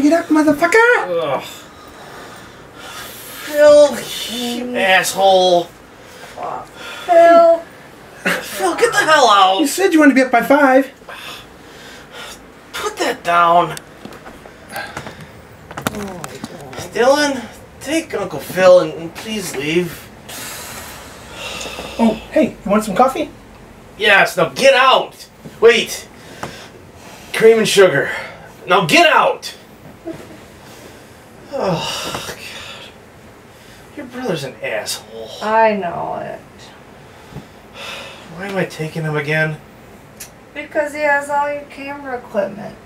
To get up, motherfucker! Ugh. Phil, you asshole. Phil. Phil, get the hell out. You said you wanted to be up by five. Put that down. Dylan, take Uncle Phil and, and please leave. Oh, hey, you want some coffee? Yes, now get out. Wait. Cream and sugar. Now get out. Oh, God. Brother's an asshole. I know it. Why am I taking him again? Because he has all your camera equipment.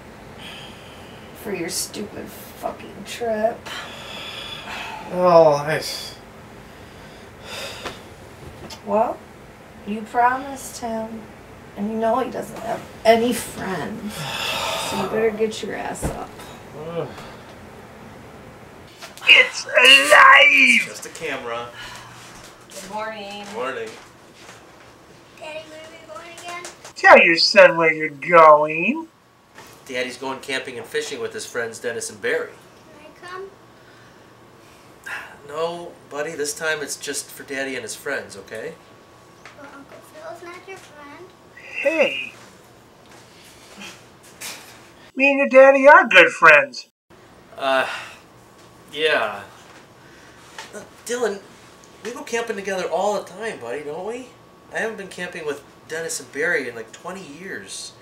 For your stupid fucking trip. Oh, nice. Well, you promised him. And you know he doesn't have any friends. So you better get your ass up. It's alive! Just a camera. Good morning. Morning. Daddy, where are we going again? Tell your son where you're going. Daddy's going camping and fishing with his friends Dennis and Barry. Can I come? No, buddy, this time it's just for Daddy and his friends, okay? Well, Uncle Phil's not your friend. Hey. Me and your daddy are good friends. Uh, yeah. Dylan, we go camping together all the time, buddy, don't we? I haven't been camping with Dennis and Barry in like 20 years.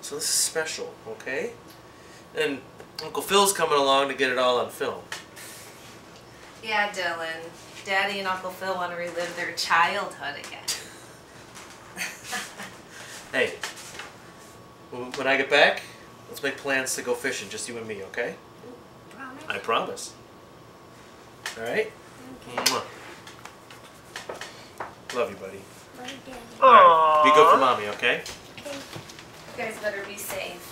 So this is special, okay? And Uncle Phil's coming along to get it all on film. Yeah, Dylan. Daddy and Uncle Phil want to relive their childhood again. Hey, when I get back, let's make plans to go fishing, just you and me, okay? Promise? I promise. All right? Mwah. Love you, buddy. Love you, Daddy. All right. Be good for mommy, okay? Okay. You guys better be safe.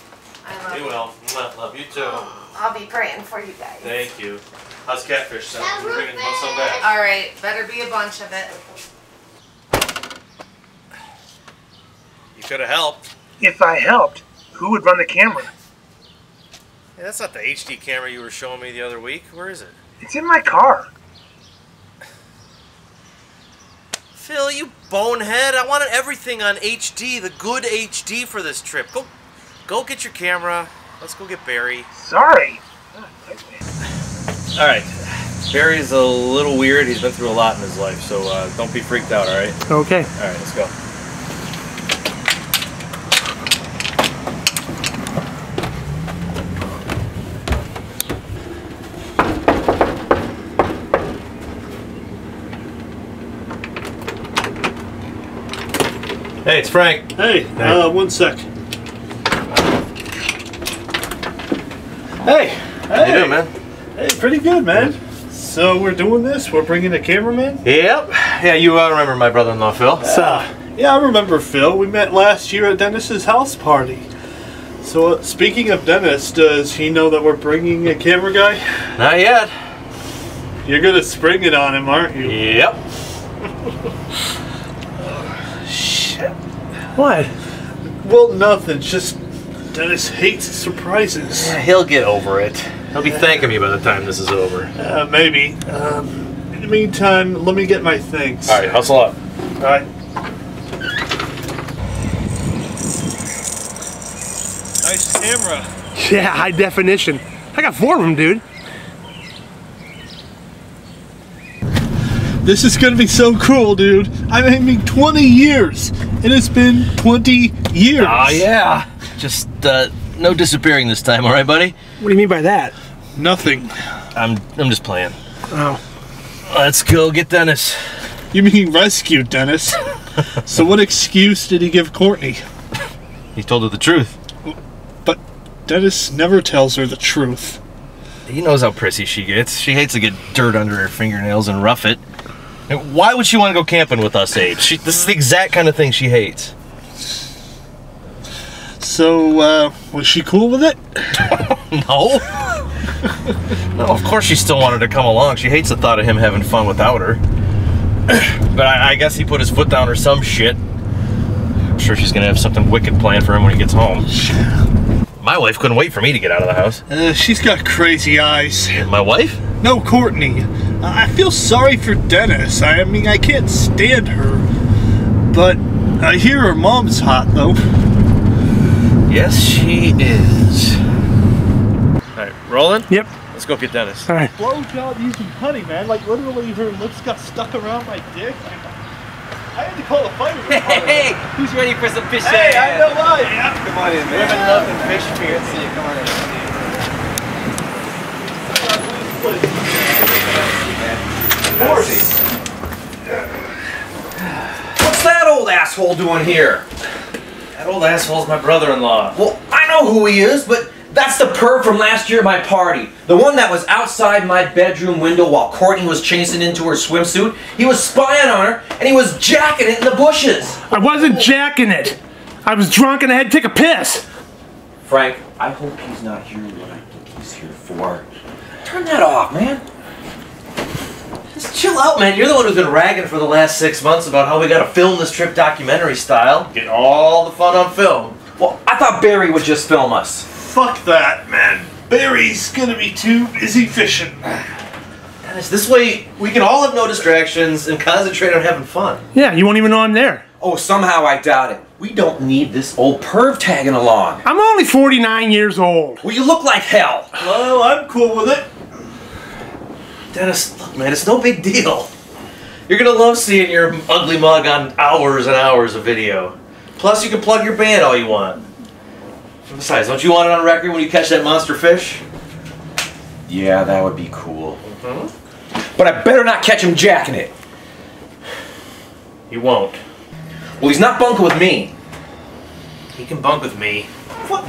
I love You you. will. Mwah. Love you too. I'll be praying for you guys. Thank you. How's catfish sound? Catfish! We're bringing want some back. All right, better be a bunch of it. You could have helped. If I helped, who would run the camera? Hey, that's not the HD camera you were showing me the other week. Where is it? It's in my car. Phil, you bonehead! I wanted everything on HD, the good HD for this trip. Go, go get your camera. Let's go get Barry. Sorry. All right. Barry's a little weird. He's been through a lot in his life, so uh, don't be freaked out. All right. Okay. All right. Let's go. Hey, it's Frank. Hey, uh, one sec. Hey, How you hey, doing, man? hey, pretty good, man. So we're doing this. We're bringing a cameraman. Yep. Yeah, you uh, remember my brother-in-law, Phil? So, yeah, I remember Phil. We met last year at Dennis's house party. So, uh, speaking of Dennis, does he know that we're bringing a camera guy? Not yet. You're gonna spring it on him, aren't you? Yep. What? Well, nothing. Just Dennis hates surprises. He'll get over it. He'll be thanking me by the time this is over. Uh, maybe. Um, in the meantime, let me get my things. All right, hustle up. All right. Nice camera. Yeah, high definition. I got four of them, dude. This is gonna be so cool, dude. I'm aiming 20 years, and it's been 20 years. Oh yeah. Just uh, no disappearing this time, all right, buddy? What do you mean by that? Nothing. I'm I'm just playing. Oh. Let's go get Dennis. You mean rescue, Dennis? so what excuse did he give Courtney? He told her the truth. But Dennis never tells her the truth. He knows how prissy she gets. She hates to get dirt under her fingernails and rough it. And why would she want to go camping with us, Abe? She, this is the exact kind of thing she hates. So, uh, was she cool with it? No. no, of course she still wanted to come along. She hates the thought of him having fun without her. but I, I guess he put his foot down or some shit. I'm sure she's gonna have something wicked planned for him when he gets home. My wife couldn't wait for me to get out of the house. Uh, she's got crazy eyes. My wife? No, Courtney. I feel sorry for Dennis. I mean, I can't stand her. But I hear her mom's hot, though. Yes, she is. All right, rolling. Yep. Let's go get Dennis. All right. Blowjob using honey, man. Like, literally, her lips got stuck around my dick. I, I had to call the fire department. Hey, who's ready for some fish? Hey, I know why. Come on in, man. Women love and fish beer. See you. Come on in. What's that old asshole doing here? That old asshole's my brother-in-law. Well, I know who he is, but that's the perv from last year at my party. The one that was outside my bedroom window while Courtney was chasing into her swimsuit. He was spying on her, and he was jacking it in the bushes. I wasn't jacking it. I was drunk and I had to take a piss. Frank, I hope he's not here what I think he's here for. Turn that off, man. Just chill out, man. You're the one who's been ragging for the last six months about how we gotta film this trip documentary style. Get all the fun on film. Well, I thought Barry would just film us. Fuck that, man. Barry's gonna be too busy fishing. Dennis, this way we can all have no distractions and concentrate on having fun. Yeah, you won't even know I'm there. Oh, somehow I doubt it. We don't need this old perv tagging along. I'm only 49 years old. Well, you look like hell. Well, I'm cool with it. Dennis, look, man, it's no big deal. You're gonna love seeing your ugly mug on hours and hours of video. Plus, you can plug your band all you want. Besides, don't you want it on record when you catch that monster fish? Yeah, that would be cool. Mm-hmm. But I better not catch him jacking it. You won't. Well, he's not bunking with me. He can bunk with me. What?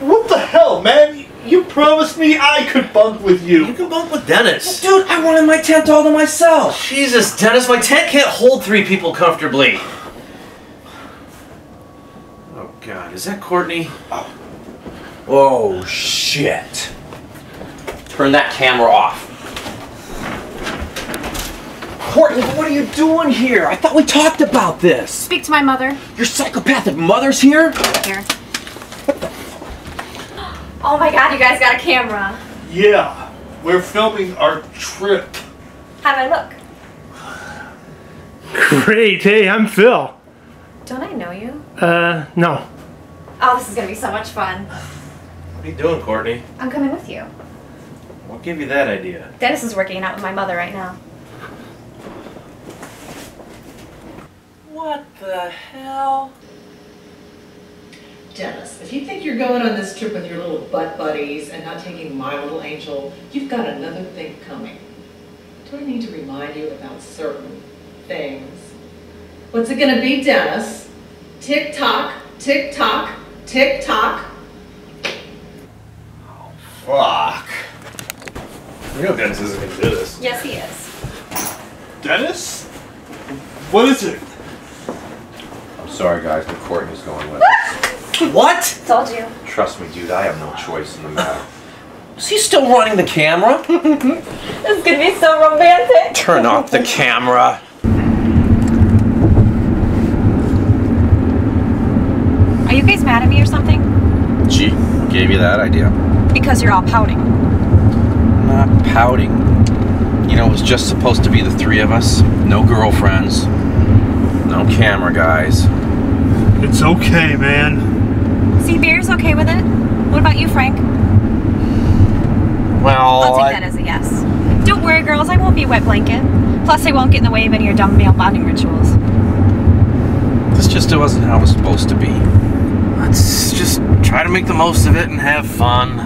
What the hell, man? You promised me I could bunk with You you. can bunk with Dennis. Dude, I wanted my tent all to myself. Jesus, Dennis, my tent can't hold three people comfortably. Oh God, is that Courtney? Oh, shit. Turn that camera off. Courtney, what are you doing here? I thought we talked about this. Speak to my mother. Your psychopathic mother's here? Here. Oh my god, you guys got a camera. Yeah, we're filming our trip. How do I look? Great. Hey, I'm Phil. Don't I know you? Uh, no. Oh, this is gonna be so much fun. What are you doing, Courtney? I'm coming with you. What gave you that idea? Dennis is working out with my mother right now. What the hell? Dennis, if you think you're going on this trip with your little butt buddies and not taking my little angel, you've got another thing coming. Do I need to remind you about certain things? What's it gonna be, Dennis? Tick tock, tick tock, tick tock. Fuck. You know Dennis isn't gonna do this. Yes, he is. Dennis? What is it? I'm sorry, guys, but Courtney's going with us. What? Told you. Trust me, dude, I have no choice in the matter. Is he still running the camera? This is gonna be so romantic. Turn off the camera. Are you guys mad at me or something? Gee, gave you that idea. Because you're all pouting. Not pouting. You know, it was just supposed to be the three of us. No girlfriends. No camera guys. It's okay, man. See, Bear's okay with it. What about you, Frank? Well, I'll take I- that as a yes. Don't worry, girls. I won't be a wet blanket. Plus, I won't get in the way of any of your dumb male bonding rituals. this just wasn't how it was supposed to be. Let's just try to make the most of it and have fun.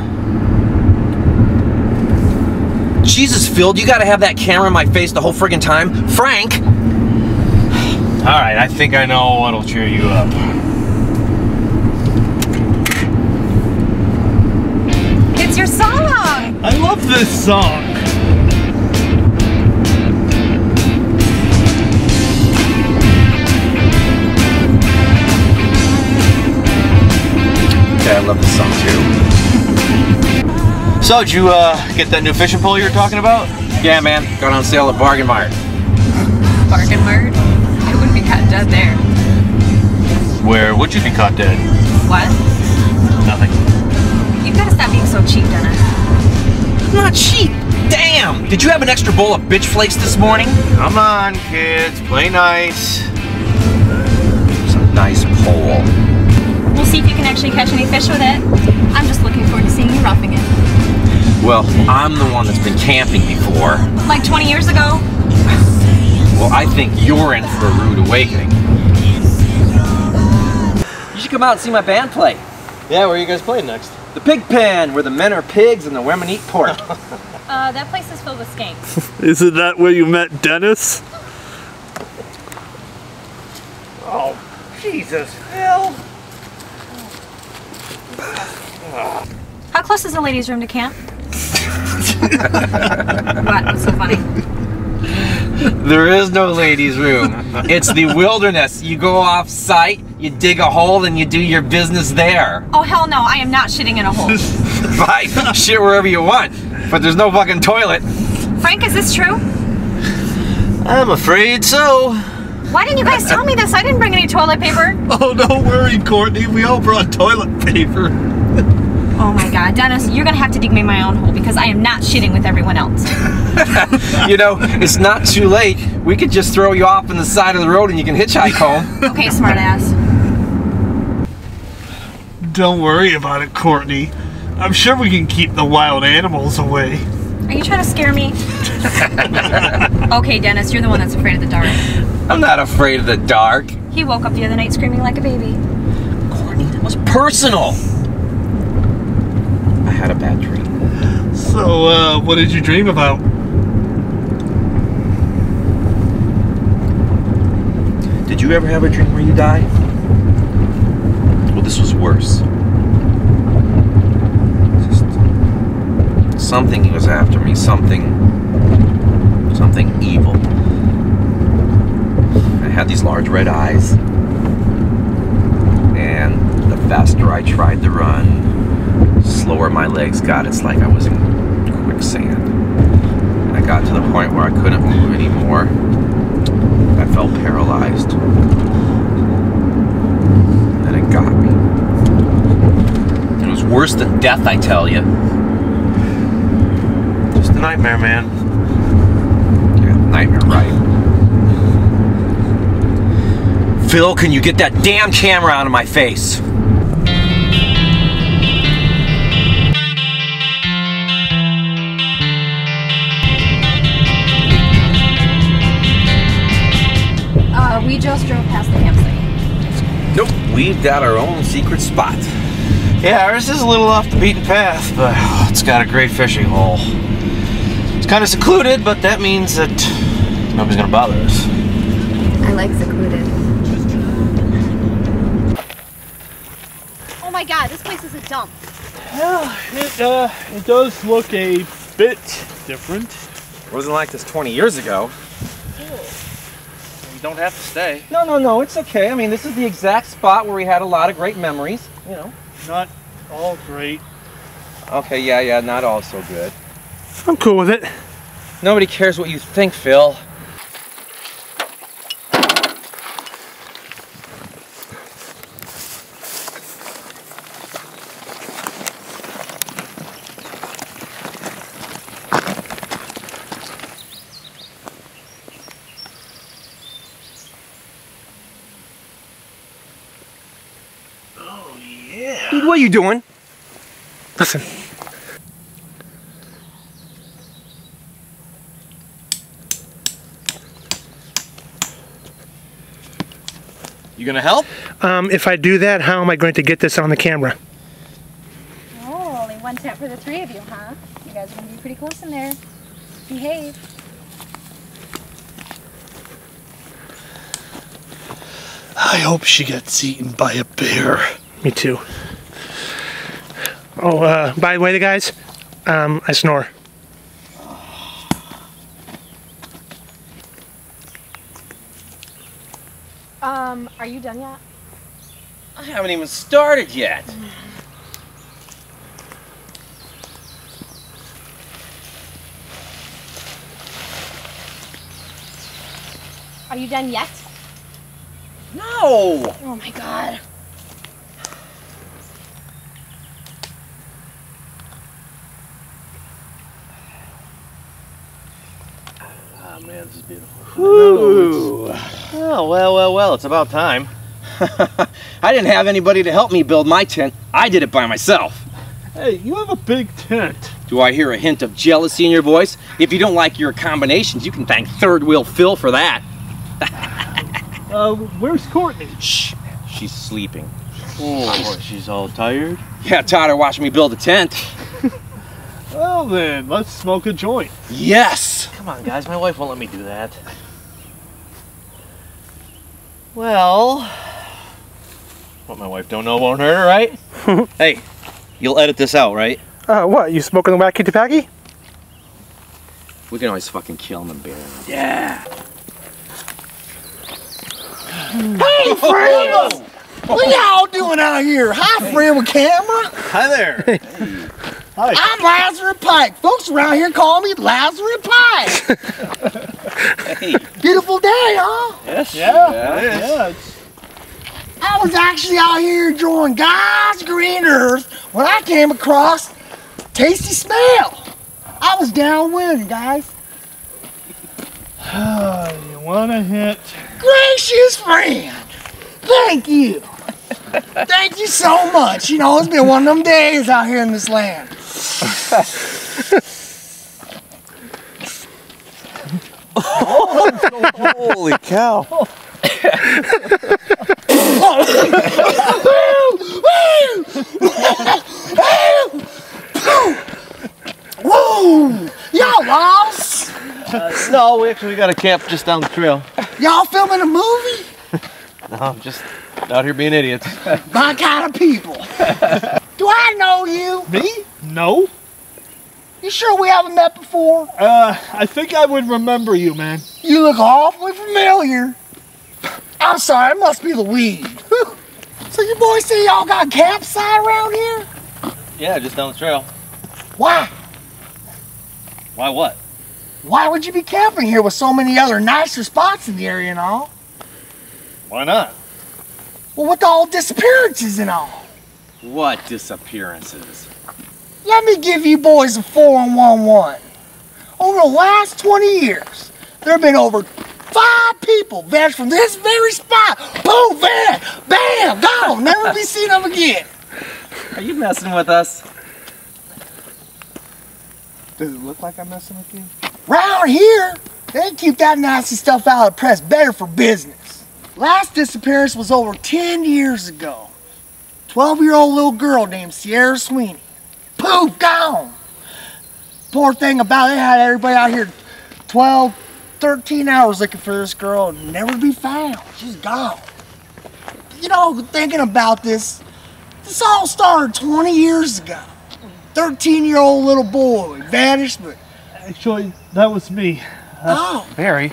Jesus, Phil, you gotta have that camera in my face the whole friggin' time. Frank! All right, I think I know what'll cheer you up. It's your song! I love this song. love this song too. So, did you uh, get that new fishing pole you were talking about? Yeah, man. Got on sale at Bargain Mart. Bargain Mart? I would be caught dead there. Where would you be caught dead? What? Nothing. You gotta stop being so cheap, Dennis. Not cheap. Damn! Did you have an extra bowl of bitch flakes this morning? Come on, kids. Play nice. It's a nice pole. We'll see if you can actually catch any fish with it. I'm just looking forward to seeing you roughing it. Well, I'm the one that's been camping before. Like 20 years ago. Well, I think you're in for a rude awakening. You should come out and see my band play. Yeah, where are you guys playing next? The Pig Pen, where the men are pigs and the women eat pork. Uh, that place is filled with skanks. Isn't that where you met Dennis? Oh, Jesus, Phil. How close is the ladies' room to camp? what? What's so funny? There is no ladies' room. It's the wilderness. You go off site, you dig a hole, and you do your business there. Oh hell no! I am not shitting in a hole. Fine, shit wherever you want, but there's no fucking toilet. Frank, is this true? I'm afraid so. Why didn't you guys tell me this? I didn't bring any toilet paper. Oh, don't worry, Courtney. We all brought toilet paper. Oh my god, Dennis, you're gonna have to dig me my own hole because I am not shitting with everyone else. You know, it's not too late. We could just throw you off on the side of the road and you can hitchhike home. Okay, smartass. Don't worry about it, Courtney. I'm sure we can keep the wild animals away. Are you trying to scare me? okay, Dennis, you're the one that's afraid of the dark. I'm not afraid of the dark. He woke up the other night screaming like a baby. Courtney, that was personal. I had a bad dream. So, uh, what did you dream about? Did you ever have a dream where you died? Well, this was worse. Just something was after me, something something evil. I had these large red eyes. And the faster I tried to run, slower my legs got. It's like I was in quicksand. I got to the point where I couldn't move anymore. I felt paralyzed. And it got me. It was worse than death, I tell you. Just a nightmare, man. Yeah, nightmare, right. Phil, can you get that damn camera out of my face? Drove past the campsite. Nope, we've got our own secret spot. Yeah, ours is a little off the beaten path, but oh, it's got a great fishing hole. It's kind of secluded, but that means that nobody's gonna bother us. I like secluded. Oh my god, this place is a dump. Yeah, it, uh, it does look a bit different. It wasn't like this 20 years ago. You don't have to stay. No, no, no, it's okay. I mean, this is the exact spot where we had a lot of great memories, you know. Not all great. Okay, yeah, yeah, not all so good. I'm cool with it. Nobody cares what you think, Phil. Are you doing? Listen. You gonna help? Um, if I do that, how am I going to get this on the camera? Oh, only one tent for the three of you, huh? You guys are gonna be pretty close in there. Behave. I hope she gets eaten by a bear. Me too. Oh, uh, by the way, the guys, um, I snore. Um, are you done yet? I haven't even started yet. Are you done yet? No! Oh my god. Oh man, this is beautiful. Ooh. Oh, well, well, well, it's about time. I didn't have anybody to help me build my tent. I did it by myself. Hey, you have a big tent. Do I hear a hint of jealousy in your voice? If you don't like your combinations, you can thank Third Wheel Phil for that. Uh, where's Courtney? Shh, she's sleeping. Oh, she's all tired. Yeah, tired of watching me build a tent. Well then, let's smoke a joint. Yes! Come on, guys. My wife won't let me do that. Well, what my wife don't know won't hurt her, right? hey, you'll edit this out, right? Uh, what? You smoking the wacky tobacco? We can always fucking kill him and bury him. Yeah. Hey, friends! What y'all doing out here? Hi, friend with camera. Hi there. Hi. I'm Lazarus Pike. Folks around here call me Lazarus Pike. Beautiful day, huh? Yes. Yeah. Yes. Yeah. I was actually out here enjoying God's green earth when I came across tasty smell. I was downwind, guys. Ah, you want to hit? Gracious friend, thank you. Thank you so much. You know, it's been one of them days out here in this land. Holy cow. Woo! Y'all lost? Uh, no, we actually got a camp just down the trail. Y'all filming a movie? No, I'm just out here being idiots. My kind of people. Do I know you? Me? No. You sure we haven't met before? Uh, I think I would remember you, man. You look awfully familiar. I'm sorry, it must be the weed. so you boys say y'all got a campsite around here? Yeah, just down the trail. Why? Why what? Why would you be camping here with so many other nicer spots in the area and all? Why not? Well, with all disappearances and all. What disappearances? Let me give you boys a 411. Over the last 20 years, there have been over five people vanished from this very spot. Boom, van, bam, gone. Never be seen of again. Are you messing with us? Does it look like I'm messing with you? Round here, they keep that nasty stuff out of the press better for business. Last disappearance was over 10 years ago. 12 year old little girl named Sierra Sweeney. Poof, gone. Poor thing about it, had everybody out here 12, 13 hours looking for this girl and never be found. She's gone. You know, thinking about this, this all started 20 years ago. 13 year old little boy vanished, but Actually, that was me. Uh, oh, Barry.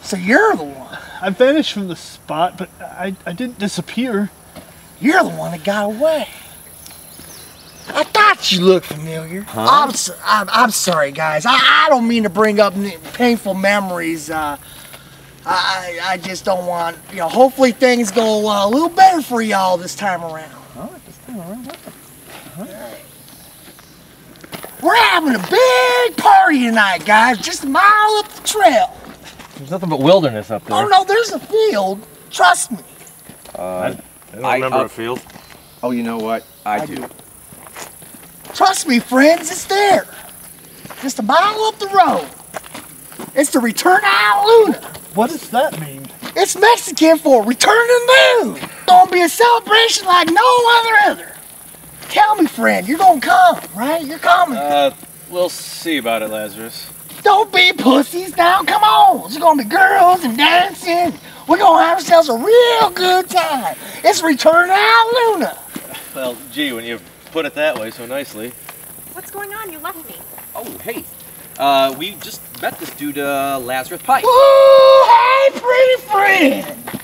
so you're the one. I vanished from the spot, but I, I didn't disappear. You're the one that got away. I thought you looked familiar. I'm, so, I'm, I'm sorry, guys. I, I don't mean to bring up painful memories. Uh, I, I just don't want, you know, hopefully things go uh, a little better for y'all this time around. We're having a big party tonight, guys, just a mile up the trail. There's nothing but wilderness up there. Oh, no, there's a field. Trust me. Uh, I don't I- remember uh, a field. Oh, you know what? I, do. Trust me, friends, it's there. Just a mile up the road. It's the Return to Luna. What does that mean? It's Mexican for Return to the Moon. Gonna be a celebration like no other other. Tell me, friend, you're gonna come, right? You're coming. Uh, we'll see about it, Lazarus. Don't be pussies now. Come on. There's gonna be girls and dancing. We're gonna have ourselves a real good time. It's Return to Luna. Well, gee, when you put it that way so nicely. What's going on? You left me. Oh, hey. Uh, we just met this dude, uh, Lazarus Pike. Ooh, hey, pretty friend.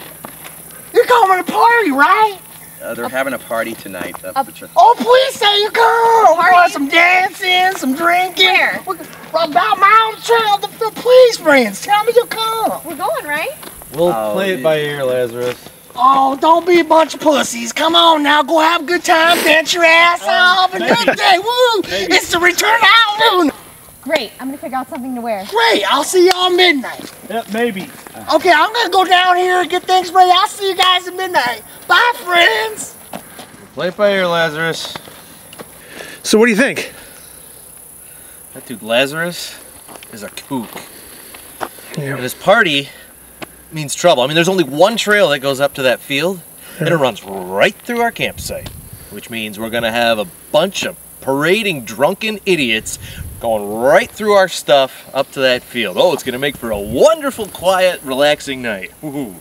You're coming to party, right? Uh, they're having a party tonight. Uh, which are- Oh, please say you come. We want some dancing, some drinking. Where? We- About Mount Trail, the, the please friends. Tell me you come. We're going, right? We'll Oh, play it by ear, Lazarus. Oh, don't be a bunch of pussies. Come on now, go have a good time, dance your ass oh, off, and good day. Woo! It's the return out Luna. Great. I'm gonna figure out something to wear. Great, I'll see y'all midnight. Yep, maybe. Okay, I'm gonna go down here and get things ready. I'll see you guys at midnight. Bye, friends. Play it by ear, Lazarus. So what do you think? That dude Lazarus is a kook. And his party means trouble. I mean, there's only one trail that goes up to that field, and it runs right through our campsite, which means we're gonna have a bunch of parading drunken idiots going right through our stuff up to that field. Oh, it's gonna make for a wonderful, quiet, relaxing night. Woohoo.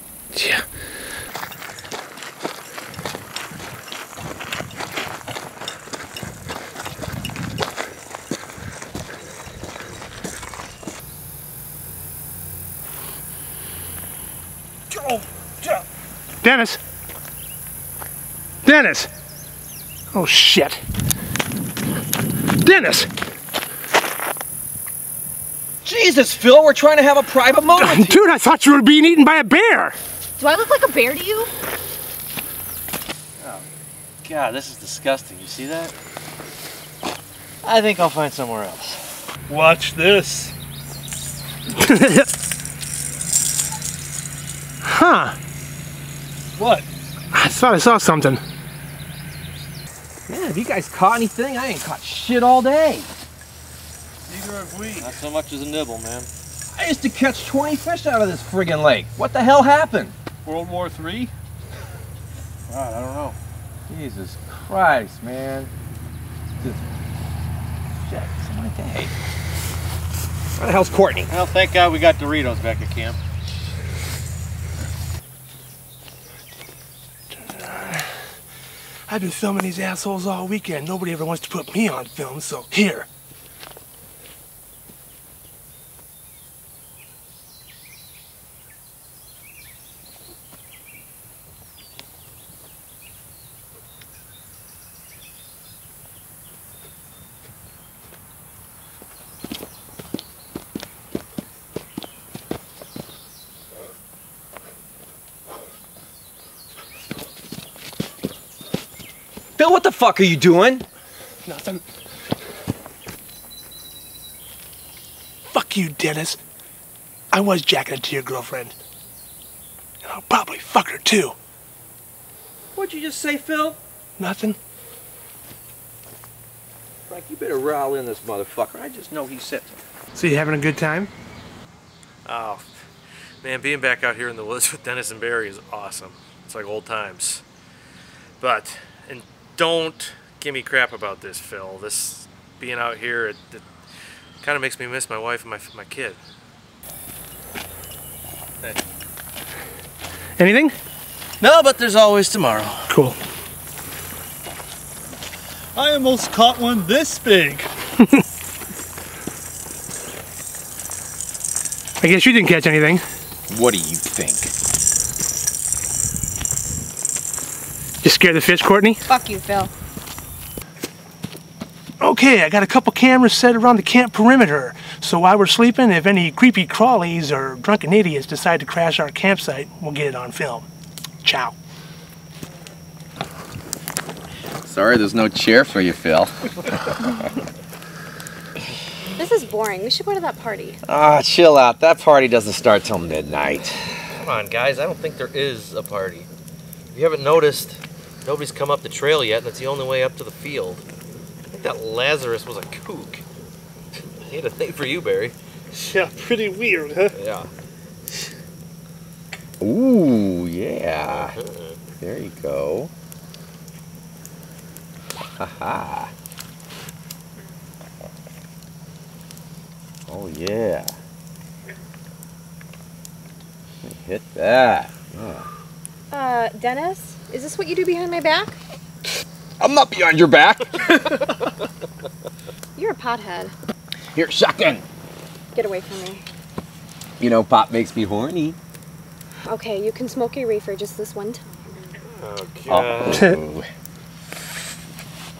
Yeah. Dennis. Dennis. Oh shit. Dennis. Jesus, Phil, we're trying to have a private moment. Dude, I thought you were being eaten by a bear. Do I look like a bear to you? Oh, God, this is disgusting. You see that? I think I'll find somewhere else. Watch this. Huh. What? I thought I saw something. Man, have you guys caught anything? I ain't caught shit all day. Neither have we. Not so much as a nibble, man. I used to catch 20 fish out of this friggin' lake. What the hell happened? World War III? God, I don't know. Jesus Christ, man. Just shit. Somebody hey. Where the hell's Courtney? Well, thank God we got Doritos back at camp. I've been filming these assholes all weekend. Nobody ever wants to put me on film, so here. Phil, what the fuck are you doing? Nothing. Fuck you, Dennis. I was jacking it to your girlfriend. And I'll probably fuck her too. What'd you just say, Phil? Nothing. Frank, you better rile in this motherfucker. I just know he's set. So you having a good time? Oh, man, being back out here in the woods with Dennis and Barry is awesome. It's like old times. But, and don't give me crap about this, Phil. This being out here, it, it kind of makes me miss my wife and my my kid. Hey. Anything? No, but there's always tomorrow. Cool. I almost caught one this big. I guess you didn't catch anything. What do you think? You scared the fish, Courtney? Fuck you, Phil. Okay, I got a couple cameras set around the camp perimeter. So while we're sleeping, if any creepy crawlies or drunken idiots decide to crash our campsite, we'll get it on film. Ciao. Sorry, there's no chair for you, Phil. This is boring. We should go to that party. Ah, chill out. That party doesn't start till midnight. Come on, guys. I don't think there is a party. If you haven't noticed, nobody's come up the trail yet, and it's the only way up to the field. I think that Lazarus was a kook. He had a thing for you, Barry. Yeah, pretty weird, huh? Yeah. Ooh, yeah. There you go. Haha. Oh yeah. Hit that. Yeah. Uh, Dennis, is this what you do behind my back? I'm not behind your back. You're a pothead. Here, shotgun. Get away from me. You know, pot makes me horny. Okay, you can smoke your reefer just this one time. Oh.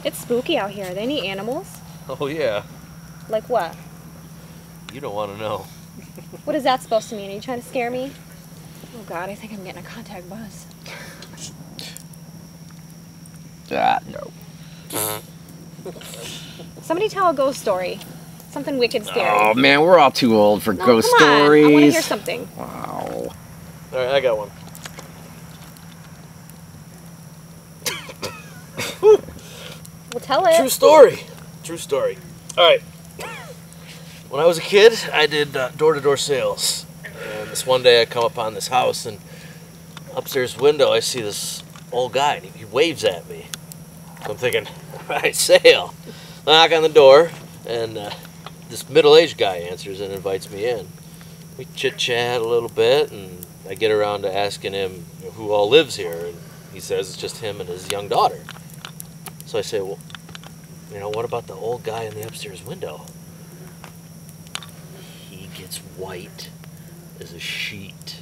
It's spooky out here. Are there any animals? Oh, yeah. Like what? You don't want to know. What is that supposed to mean? Are you trying to scare me? Oh god, I think I'm getting a contact buzz. Ah, no. Somebody tell a ghost story. Something wicked scary. Oh man, we're all too old for no, ghost come on. stories. I want to hear something. Wow. All right, I got one. Well, tell it. True story. True story. All right. When I was a kid, I did uh, door-to-door sales. And this one day, I come upon this house, and upstairs window, I see this old guy, and he, he waves at me. So I'm thinking, right, sale. Knock on the door, and uh, this middle-aged guy answers and invites me in. We chit-chat a little bit, and I get around to asking him who all lives here, and he says it's just him and his young daughter. So I say, well, you know, what about the old guy in the upstairs window? He gets white as a sheet.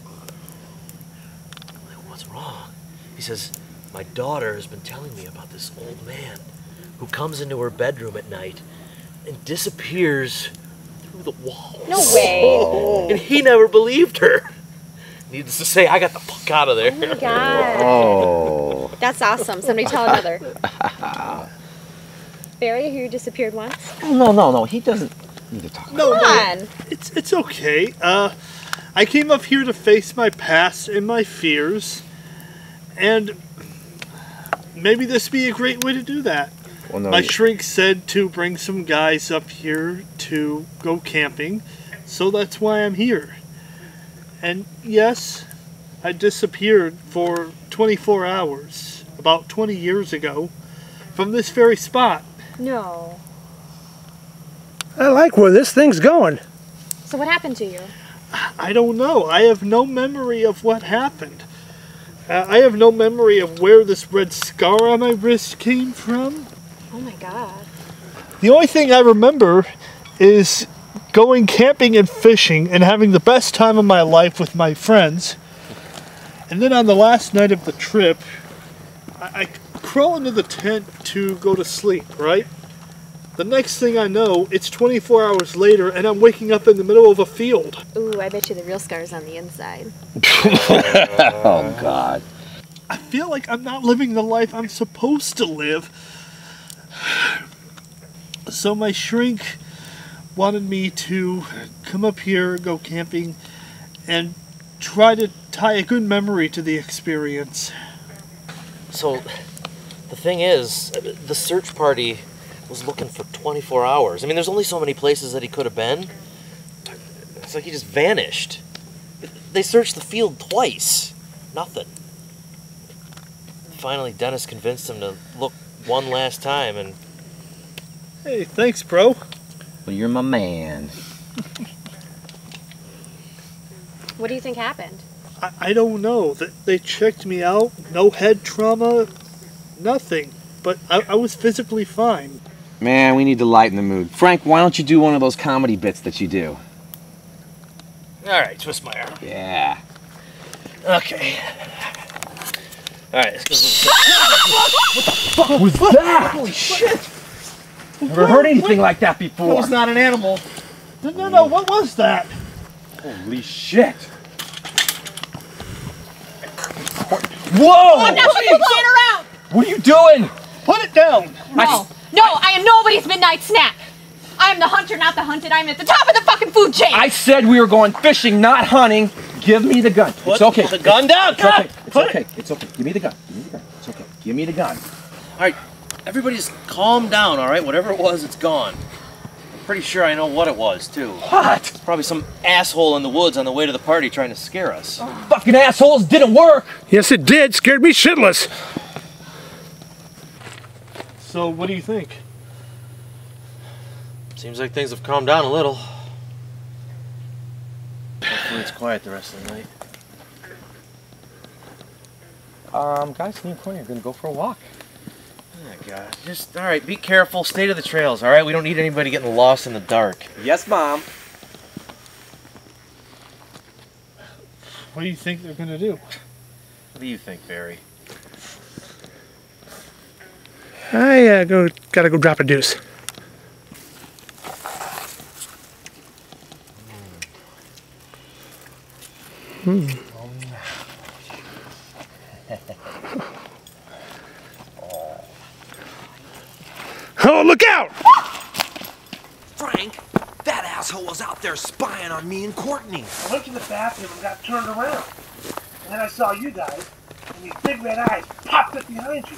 Like, what's wrong? He says, my daughter has been telling me about this old man who comes into her bedroom at night and disappears through the wall. No way. and he never believed her. Needless to say, I got the fuck out of there. Oh my god. Oh. That's awesome. Somebody tell another. Barry, who disappeared once. Oh, no, no, no. He doesn't need to talk. No, Come no, on. It's it's okay. Uh, I came up here to face my past and my fears, and maybe this be a great way to do that. Well, no, my you- shrink said to bring some guys up here to go camping, so that's why I'm here. And yes, I disappeared for 24 hours about 20 years ago from this very spot. No. I like where this thing's going. So what happened to you? I don't know. I have no memory of what happened. Uh, I have no memory of where this red scar on my wrist came from. Oh my god. The only thing I remember is going camping and fishing and having the best time of my life with my friends. And then on the last night of the trip, I, I crawl into the tent to go to sleep, right? The next thing I know, it's 24 hours later and I'm waking up in the middle of a field. Ooh, I bet you the real scar's on the inside. Oh, oh God. I feel like I'm not living the life I'm supposed to live. So my shrink wanted me to come up here, go camping, and try to tie a good memory to the experience. So, the thing is, the search party was looking for 24 hours. I mean, there's only so many places that he could have been. It's like he just vanished. They searched the field twice. Nothing. Finally, Dennis convinced him to look one last time, and Hey, thanks, bro. Well, you're my man. What do you think happened? I, I don't know. Th- They checked me out, no head trauma, nothing. But I, I was physically fine. Man, we need to lighten the mood. Frank, why don't you do one of those comedy bits that you do? all right, twist my arm. Yeah. Okay. All right, let's go. what the Fuck was that? Holy shit! Never heard anything like that That before. was not an animal. No, no, no, what was that? Holy shit! Whoa! I'm not putting around! What are you doing? Put it down! No, no, I am nobody's midnight snack. I am the hunter, not the hunted. I am at the top of the fucking food chain. I said we were going fishing, not hunting. Give me the gun. it's okay. the gun down. It's okay. It's okay. It's okay. Give me the gun. Give me the gun. It's okay. Give me the gun. All right, everybody's calm down, all right? Whatever it was, it's gone. I'm pretty sure I know what it was, too. What? Probably some asshole in the woods on the way to the party trying to scare us. Fucking assholes didn't work. Yes, it did. Scared me shitless. So, what do you think? Seems like things have calmed down a little. Hopefully it's quiet the rest of the night. Um, guys, me and Corny are gonna go for a walk. Oh my god. Just, all right, be careful. Stay to the trails, all right? We don't need anybody getting lost in the dark. Yes, Mom. What do you think they're gonna do? What do you think, Barry? I uh, go gotta go drop a deuce. Hmm. Oh, look out! Frank, that asshole was out there spying on me and Courtney. I went to the bathroom and got turned around. And then I saw you guys, and these big red eyes popped up behind you.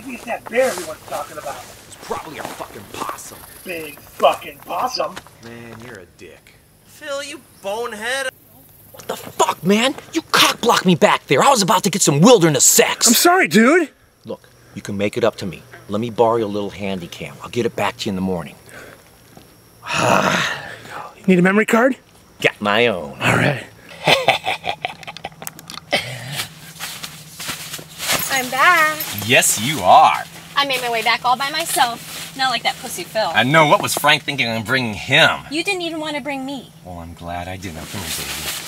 Maybe it's that bear everyone's talking about. It's probably a fucking possum. Big fucking possum. Man, you're a dick. Phil, you bonehead. What the fuck, man? You cockblocked me back there. I was about to get some wilderness sex. I'm sorry, dude. Look, you can make it up to me. Let me borrow your little handy cam. I'll get it back to you in the morning. You need a memory card? Got my own. All right. I'm back. Yes, you are. I made my way back all by myself. Not like that pussy Phil. I know. What was Frank thinking of bringing him? You didn't even want to bring me. Well, I'm glad I didn't. Come here, baby.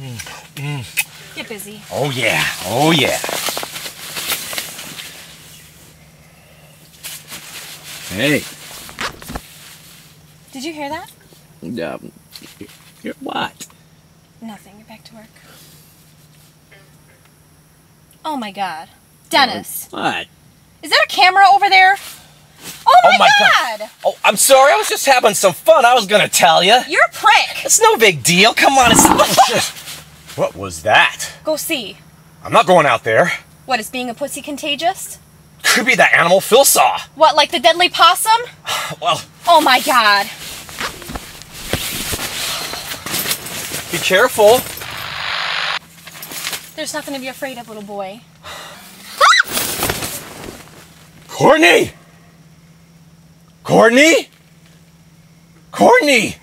Mm, mm. Get busy. Oh, yeah. Oh, yeah. Hey. Did you hear that? Um, what? Nothing. Get back to work. Oh my god. Dennis. What? Is that a camera over there? Oh my, Oh my god. Oh, I'm sorry. I was just having some fun. I was gonna tell you. You're a prick. It's no big deal. Come on. It's. what was that? Go see. I'm not going out there. What is being a pussy contagious? Could be that animal Phil saw. What, like the deadly possum? Well, Oh my god. be careful. There's nothing to be afraid of, little boy. Courtney! Courtney! Courtney!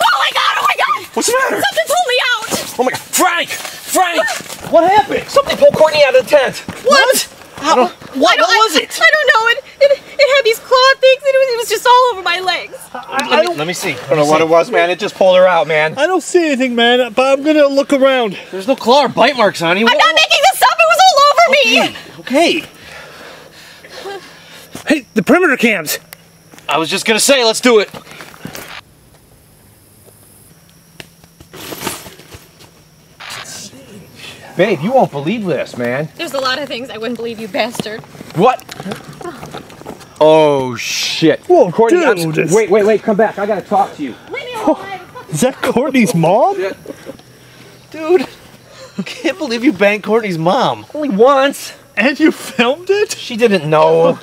Oh my god, oh my god! What's the matter? Something pulled me out! Oh my god. Frank! Frank! What happened? Something pulled Courtney out of the tent. What? I don't- what- I don't- what was I- it? I don't know. It, it, it had these claw things and it was, it was just all over my legs. let, me, let me see. I don't know what it was, man. It just pulled her out, man. I don't see anything, man, but I'm gonna look around. There's no claw or bite marks on you. I'm not making this up. It was all over me. Okay. Hey, the perimeter cams. I was just gonna say, let's do it. Babe, you won't believe this, man. There's a lot of things I wouldn't believe, you bastard. What? Oh shit. Whoa, Courtney, I'm- wait, wait, wait, come back. I gotta talk to you. Is that Courtney's mom? Dude, I can't believe you banged Courtney's mom. Only once. And you filmed it? She didn't know.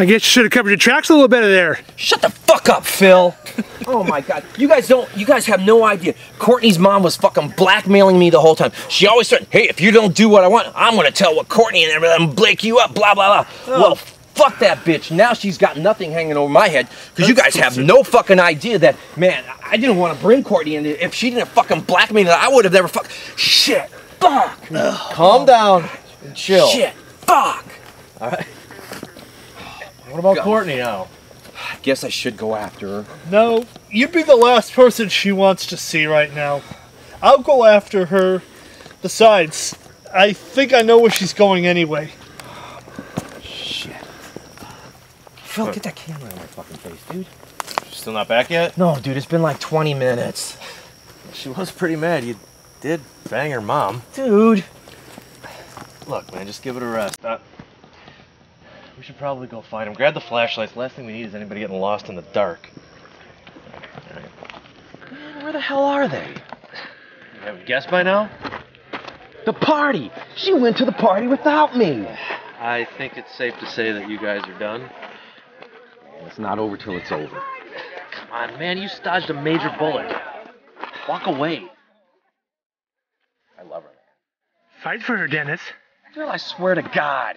I guess you should have covered your tracks a little better there. Shut the fuck up, Phil. oh my god. You guys don't you guys have no idea. Courtney's mom was fucking blackmailing me the whole time. She always said, Hey, if you don't do what I want, I'm gonna tell what Courtney and everything break you up, blah blah blah. Oh. Well, fuck that bitch. Now she's got nothing hanging over my head. Because you guys have no fucking idea that, man, I didn't want to bring Courtney in. If she didn't fucking blackmail me, I would have never fuck shit. Fuck. Calm down and chill. Shit. Fuck. Alright. What about Courtney now? I guess I should go after her. No, you'd be the last person she wants to see right now. I'll go after her. Besides, I think I know where she's going anyway. Shit. Phil, get that camera in my fucking face, dude. She's still not back yet? No, dude, it's been like 20 minutes. She was pretty mad. You did bang her mom. Dude. Look, man, just give it a rest. Uh, we should probably go find him. Grab the flashlights. Last thing we need is anybody getting lost in the dark. Man, where the hell are they? You have a guess by now? The party! She went to the party without me! I think it's safe to say that you guys are done. It's not over till it's over. Come on, man, you dodged a major bullet. Walk away. I love her. Fight for her, Dennis. Girl, I swear to God.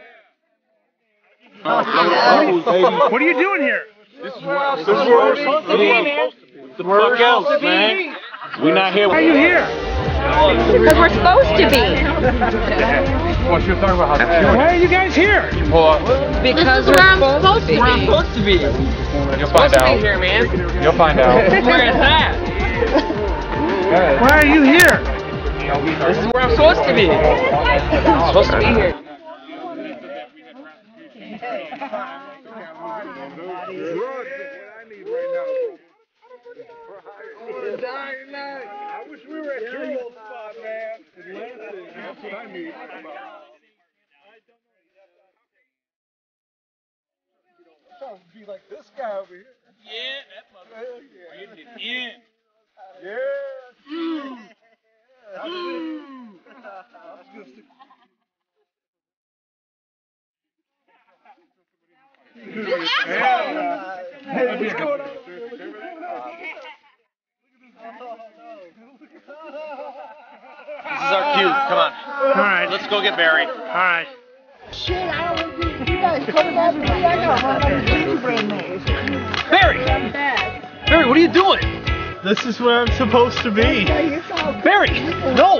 Oh, are you doing here? This is where this is where we're supposed to be, man. The fuck else, man? We're not here. Why are you here? Because we're supposed to be. What you talking about? Why are you guys here? Because we're supposed to be. We're supposed to be. You'll find out. here, man. You'll find out. Where is that? Why are you here? This is where I'm supposed to be. I'm supposed to be here. I wish we were at your old spot, man. That's what I need. Be like this guy over here. Yeah, that motherfucker. It in. Yeah. Mm. Yeah. Hey, what's going on? This is our cue. Come on. All right. Let's go get Barry. All right. Shit, I don't want to be you guys coming after me. I got my fucking gingerbread man. Barry! I'm back. Barry, what are you doing? This is where I'm supposed to be. Barry! No!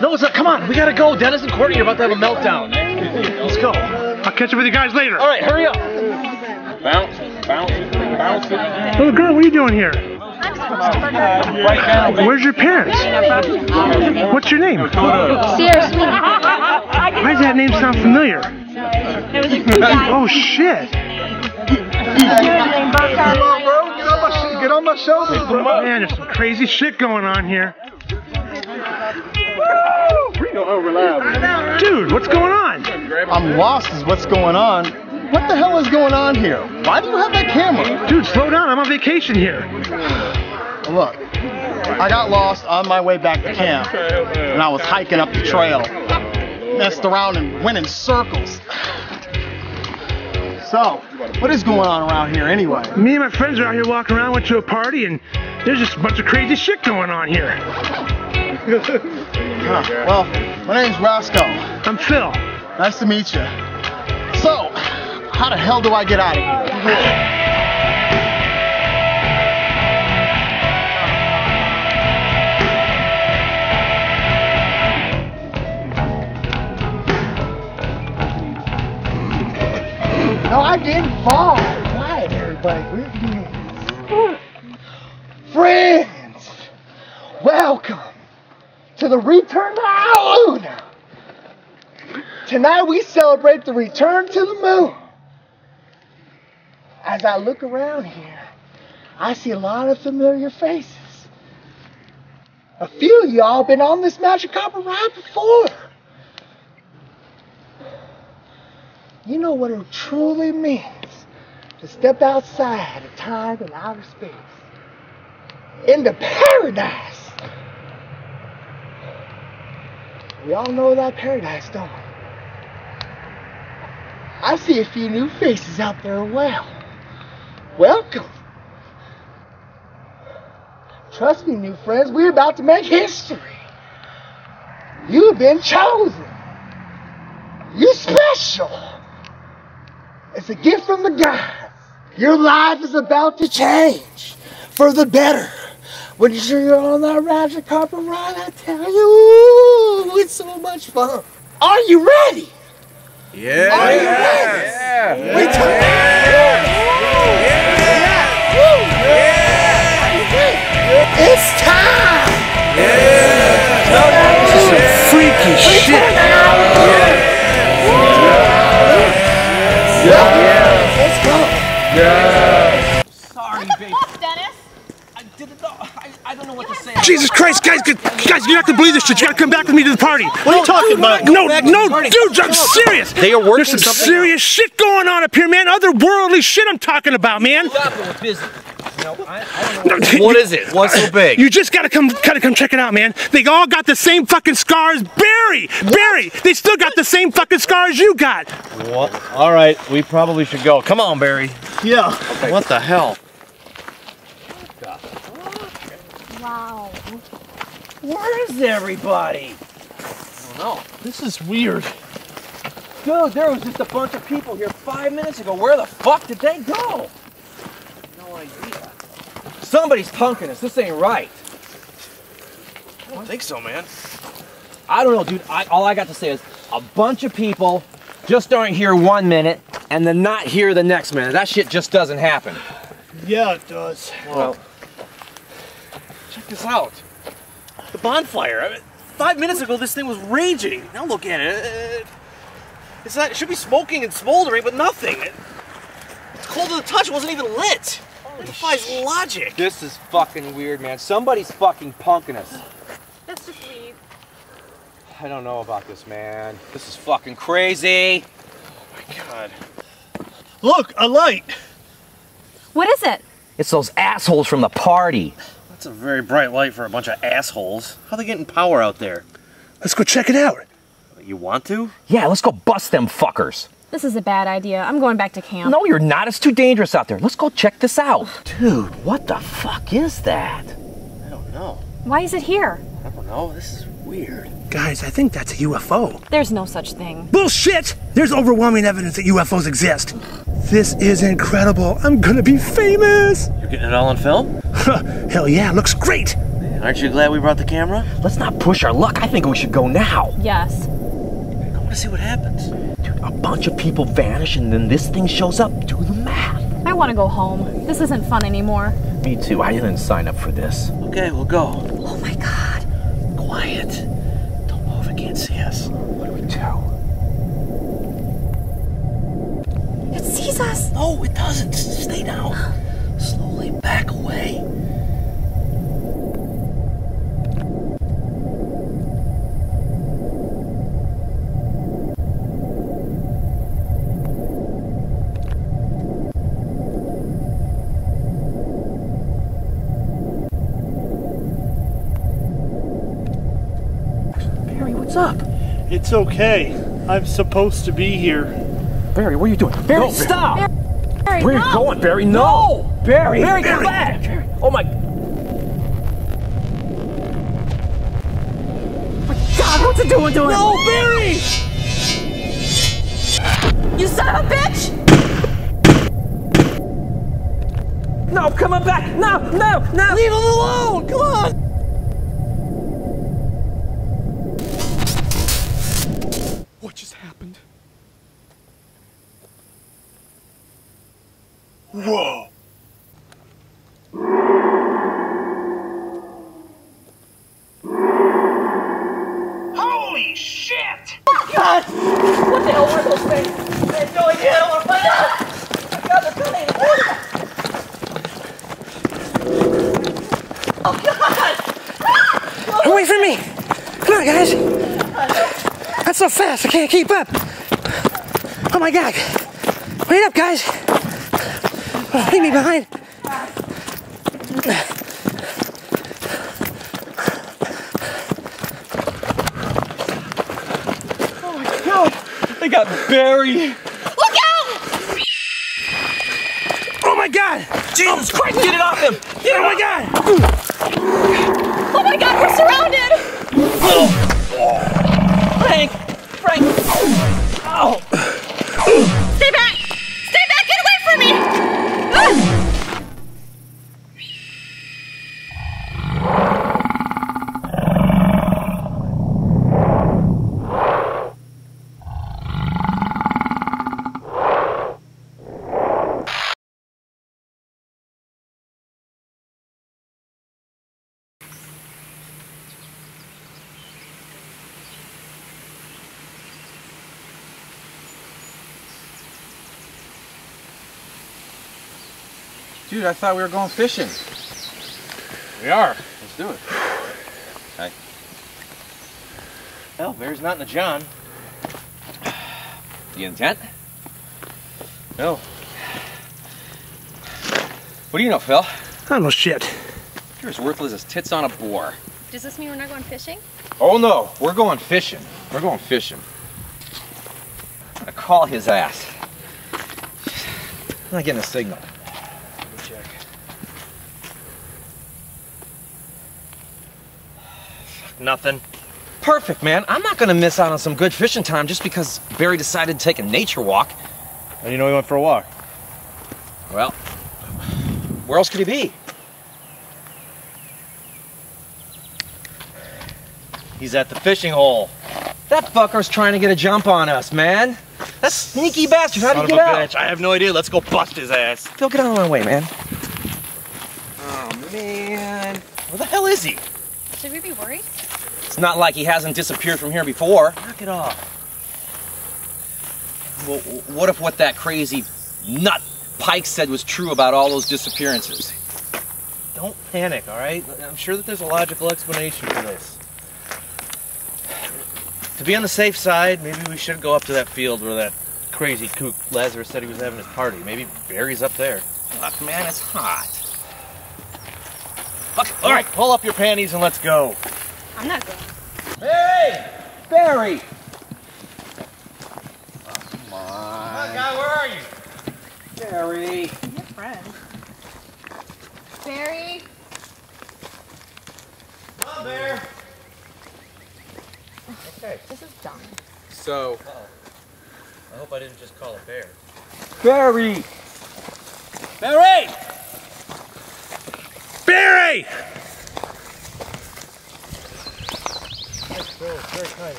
No, it's not. Come on, we gotta go. Dennis and Courtney are about to have a meltdown. Let's go. I'll catch up with you guys later. All right, hurry up. Bounce, bounce, bounce it. Little girl, what are you doing here? Where's your parents? What's your name? Sierra Sweeney. Why does that name sound familiar? It was a crew guy. Oh shit! Come on, bro. Get on my, sh- get on my shoulders, bro. Man, there's some crazy shit going on here. We don't. Dude, what's going on? I'm lost is what's going on. What the hell is going on here? Why do you have that camera? Dude, slow down. I'm on vacation here. Look, I got lost on my way back to camp, and I was hiking up the trail. Messed around and went in circles. So, what is going on around here anyway? Me and my friends are out here walking around, went to a party, and there's just a bunch of crazy shit going on here. Huh, well, my name's Roscoe. I'm Phil. Nice to meet you. So, how the hell do I get out of here? No, I didn't fall. Quiet, everybody. We're Friends, welcome to the Return to La Luna. Tonight we celebrate the return to the moon. As I look around here, I see a lot of familiar faces. A few of y'all been on this Magic carpet ride before. You know what it truly means to step outside of time and outer space into paradise. We all know that paradise, don't we? I see a few new faces out there. Well, welcome. Trust me, new friends, we're about to make history. You've been chosen. You're special. It's a gift from the gods. Your life is about to change for the better. When you're on that magic carpet ride, I tell you, it's so much fun. Are you ready? Yeah. Are you ready? Yeah. We took It's time. Yeah! This is some freaky shit. Let's go. Sorry, babe. Dennis. I didn't know. I, I don't know what to say. Jesus Christ, guys, guys, you're not gonna believe this shit. You gotta come back with me to the party. What are you talking about? No, Go no, the dude, I'm serious. They are working There's some something serious shit going on up here, man. Otherworldly shit I'm talking about, man. Stop it with business. No, I, I don't No, know. What is it? What's so big? You just gotta come, gotta come check it out, man. They all got the same fucking scars. Barry, Barry, they still got the same fucking scars you got. What? All right, we probably should go. Come on, Barry. Yeah. What the hell? Wow. Where is everybody? I don't know. This is weird. Dude, there was just a bunch of people here five minutes ago. Where the fuck did they go? No idea. Somebody's punking us. This ain't right. I don't think so, man. I don't know, dude. I, all I got to say is a bunch of people just aren't here one minute and then not here the next minute. That shit just doesn't happen. Yeah, it does. Well, check this out. The bonfire. I mean, five minutes ago, this thing was raging. Now look at it. It's not. It should be smoking and smoldering, but nothing. It- It's cold to the touch. It wasn't even lit. It defies logic. This is fucking weird, man. Somebody's fucking punking us. Let's just leave. I don't know about this, man. This is fucking crazy. Oh my God. Look, a light. What is it? It's those assholes from the party. That's a very bright light for a bunch of assholes. How they getting power out there? Let's go check it out. You want to? Yeah, let's go bust them fuckers. This is a bad idea. I'm going back to camp. No, you're not. It's too dangerous out there. Let's go check this out. Dude, what the fuck is that? I don't know. Why is it here? I don't know. This is weird. Guys, I think that's a UFO. There's no such thing. Bullshit! There's overwhelming evidence that UFOs exist. This is incredible. I'm gonna be famous. You're getting it all on film? Hell yeah, looks great. Aren't you glad we brought the camera? Let's not push our luck. I think we should go now. Yes. I want to see what happens. Dude, a bunch of people vanish and then this thing shows up. Do the math. I want to go home. This isn't fun anymore. Me too. I didn't sign up for this. Okay, we'll go. Oh my god. Quiet. Don't move. It can't see us. What do we do? It sees us. No, it doesn't. Stay down. Oh. Slowly back away. Up? It's okay. I'm supposed to be here. Barry, what are you doing? Barry, No, stop! Barry, Where are you going, Barry? No! Barry! Barry, come Barry! back! Oh my... God, what's it doing to him? No, Barry! You son of a bitch! No, come on back! No, no, no! Leave him alone! Fast, I can't keep up! Oh my god! Wait up, guys! Oh, leave me behind! Oh my God! They got Barry. Look out! Oh my god! Jesus Christ! Get it off him! Get Oh it my off. god! Dude, I thought we were going fishing. We are. Let's do it. Okay. Well, Barry's not in the John. You intent? No. What do you know, Phil? I don't know shit. You're as worthless as tits on a boar. Does this mean we're not going fishing? Oh no, we're going fishing. We're going fishing. I'm gonna call his ass. I'm not getting a signal. Nothing. Perfect, man. I'm not gonna miss out on some good fishing time just because Barry decided to take a nature walk. How do you know he went for a walk? Well, where else could he be? He's at the fishing hole. That fucker's trying to get a jump on us, man. That sneaky bastard. How'd Son he of get a out? bitch. I have no idea. Let's go bust his ass. Phil, get out of my way, man. Oh, man. Where the hell is he? Should we be worried? It's not like he hasn't disappeared from here before. Knock it off. Well, what if what that crazy nut Pike said was true about all those disappearances? Don't panic, all right? I'm sure that there's a logical explanation for this. To be on the safe side, maybe we should go up to that field where that crazy kook Lazarus said he was having his party. Maybe Barry's up there. Fuck, man, it's hot. Fuck, all right, pull up your panties and let's go. I'm not going. Barry! Barry! Come on, guy, where are you? Barry! Your friend. Barry! Come on, Bear. Okay. This is dumb. So, I hope I didn't just call a bear. Barry! Barry! Barry!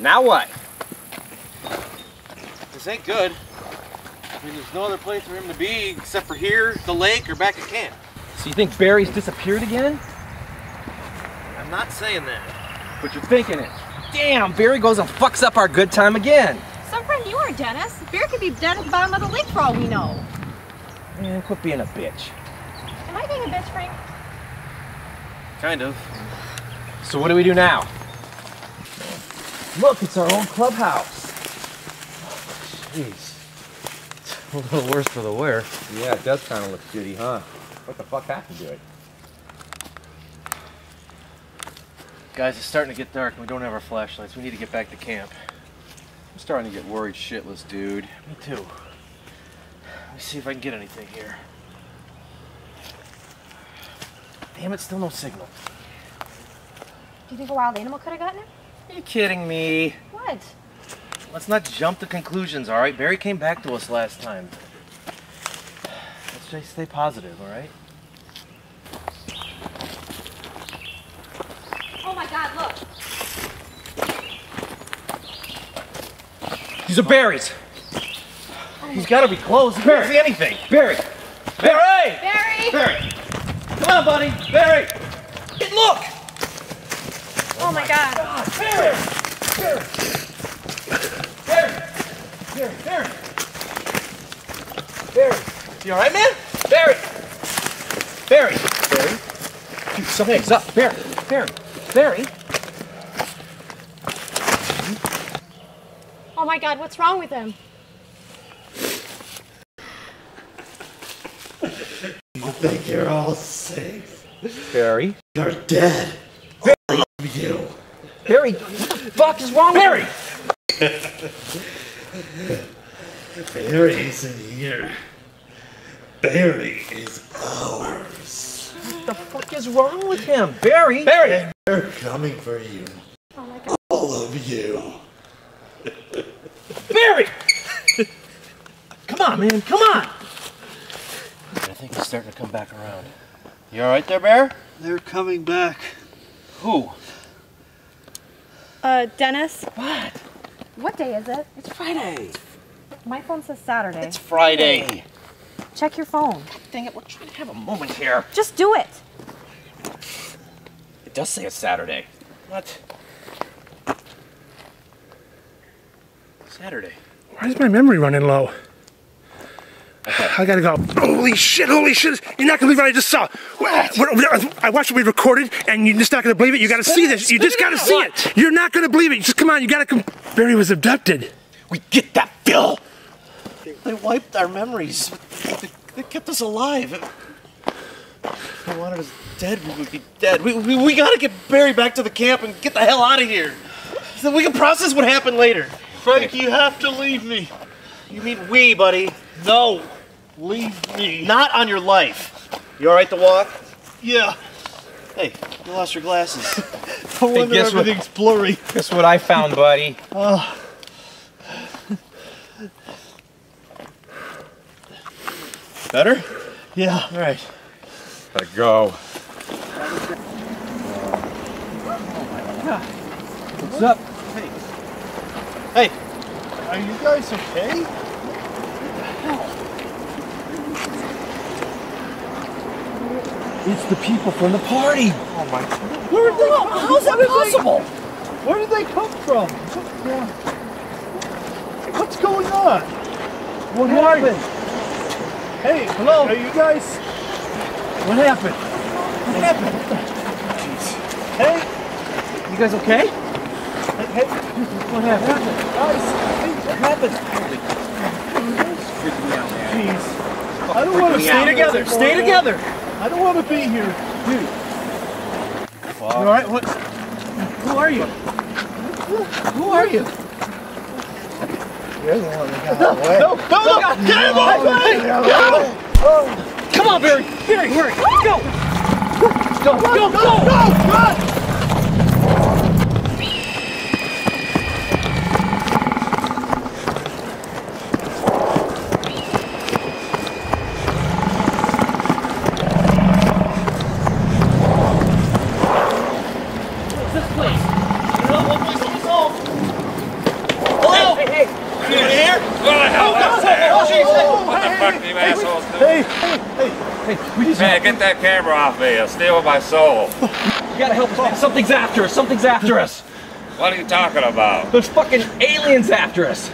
Now what? This ain't good. I mean, there's no other place for him to be except for here, the lake, or back at camp. So you think Barry's disappeared again? I'm not saying that. But you're thinking it. Damn, Barry goes and fucks up our good time again. Some friend you are, Dennis. Barry could be dead at the bottom of the lake for all we know. Man, quit being a bitch. Am I being a bitch, Frank? Kind of. So what do we do now? Look, it's our own clubhouse. Jeez. It's a little worse for the wear. Yeah, it does kind of look shitty, huh? What the fuck happened to it? Guys, it's starting to get dark and we don't have our flashlights. We need to get back to camp. I'm starting to get worried shitless, dude. Me too. Let me see if I can get anything here. Damn it, still no signal. You think a wild animal could have gotten him? Are you kidding me? What? Let's not jump to conclusions, all right? Barry came back to us last time. Let's just stay positive, all right? Oh my god, look. These are berries. He's got to be close. He Barry. can't see anything. Barry! Barry! Barry! Barry! Come on, buddy. Barry! Look! Oh, my god. Barry! Barry! Barry! Barry! Barry! Barry! You all right, man? Barry! Barry! Barry! Dude, something's up. Barry! Barry! Barry! Oh my god, what's wrong with him? You think you're all safe? Barry? You're dead. All of you. Barry! What the fuck is wrong with Barry! Barry isn't here. Barry is ours. What the fuck is wrong with him? Barry! Barry! They're coming for you. All of you. Barry! Come on, man. Come on! I think he's starting to come back around. You all right there, Bear? They're coming back. Who? Uh, Dennis? What? What day is it? It's Friday. My phone says Saturday. It's Friday. Check your phone. Dang it, we're trying to have a moment here. Just do it. It does say it's Saturday. What? Saturday. Why is my memory running low? I gotta go. Holy shit, holy shit. You're not gonna believe what I just saw. What? I watched what we recorded, and you're just not gonna believe it. You gotta see this. You just gotta see it. You're not gonna believe it. Just come on, you gotta come. Barry was abducted. We get that, Phil! They wiped our memories. They, they kept us alive. If they wanted us dead, we would be dead. We, we, we gotta get Barry back to the camp and get the hell out of here. So we can process what happened later. Frank, you have to leave me. You mean we, buddy? No, leave me. Not on your life. You alright to walk? Yeah. Hey, you lost your glasses. no Hey, wonder guess what- everything's blurry. Guess what I found, buddy? Oh. Better? Yeah. All right. Let go. Oh, What's up? Hey, Hey. are you guys okay? It's the people from the party. Oh my god. Where did they, come? how's that possible? Where did they come from? What's going on? What happened? Hey, hello? Are you guys? What happened? What happened? Jeez. Hey? You guys okay? Hey, hey, what happened? Guys, what happened? Jeez. I don't want to Stay together, stay together. I don't want to be here. Dude. You all right? What? Who are you? Who are you? You're the one that got away. No, no, no, no, get him off me! Come on, Barry. Barry, hurry. Let's go. Go, go, go, go! This place. You know, one place on the solve. Hello? Hey, hey. You here? What the hell is that? What the fuck are you assholes doing? Hey, hey, hey, hey, we just Man, get that camera off me. You'll steal my soul. You gotta help us, man. Something's after us. Something's after us. What are you talking about? There's fucking aliens after us.